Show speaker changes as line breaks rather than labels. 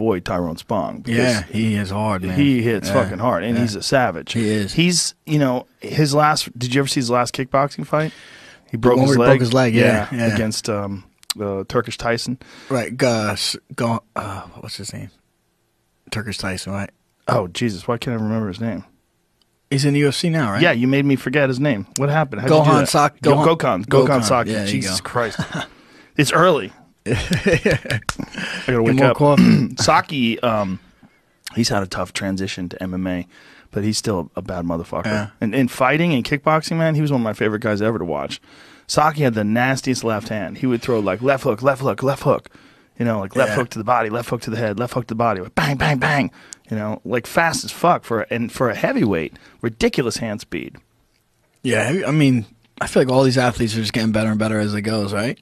avoid Tyrone Spong. because
Yeah, he is hard, man.
He hits
Yeah,
fucking hard, and
yeah.
he's a savage.
He is.
He's you know his last. Did you ever see his last kickboxing fight? He broke his leg.
broke his leg, yeah, yeah.
against um, uh, Turkish Tyson.
right. Gus, go, uh, what's his name? Turkish Tyson, right?
Oh Jesus, why can't I remember his name?
He's in the UFC now, right?
Yeah, you made me forget his name. What happened? How'd do
Gohan
Go-
Gohan-.
Gokhan Gokhan. Saki.
Yeah,
Jesus. Christ. it's early. I gotta wake up. Saki, um, he's had a tough transition to MMA, but he's still a bad motherfucker.
Yeah.
And in fighting and kickboxing, man, he was one of my favorite guys ever to watch. Saki had the nastiest left hand. He would throw like left hook, left hook, left hook. You know, like left
Yeah.
hook to the body, left hook to the head, left hook to the body, like bang, bang, bang. You know, like fast as fuck for and for a heavyweight, ridiculous hand speed.
Yeah, I mean, I feel like all these athletes are just getting better and better as it goes, right?